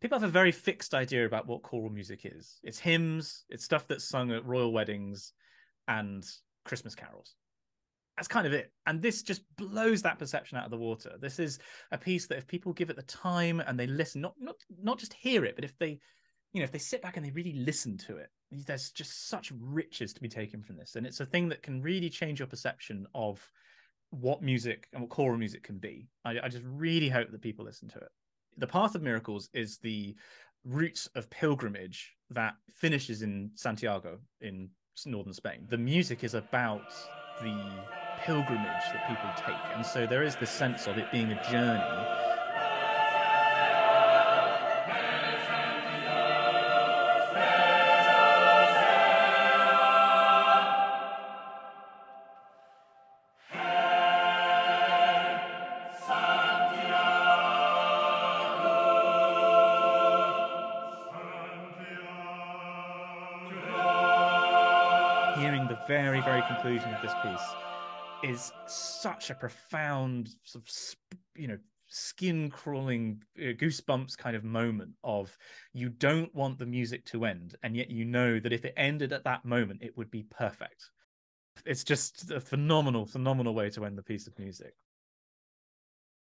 people have a very fixed idea about what choral music is. It's hymns, it's stuff that's sung at royal weddings and Christmas carols. That's kind of it. And this just blows that perception out of the water. This is a piece that if people give it the time and they listen, not not not just hear it, but if they, you know, if they sit back and they really listen to it, there's just such riches to be taken from this. And it's a thing that can really change your perception of what music and what choral music can be. I, I just really hope that people listen to it. The Path of Miracles is the route of pilgrimage that finishes in Santiago in northern Spain. The music is about the pilgrimage that people take. And so there is this sense of it being a journey. Hearing the very, very conclusion of this piece is such a profound sort of you know skin crawling uh, goosebumps kind of moment of you don't want the music to end and yet you know that if it ended at that moment it would be perfect. It's just a phenomenal phenomenal way to end the piece of music